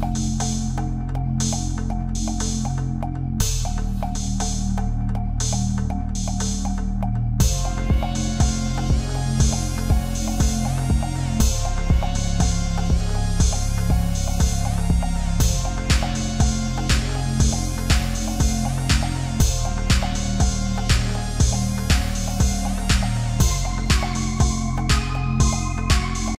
Bye.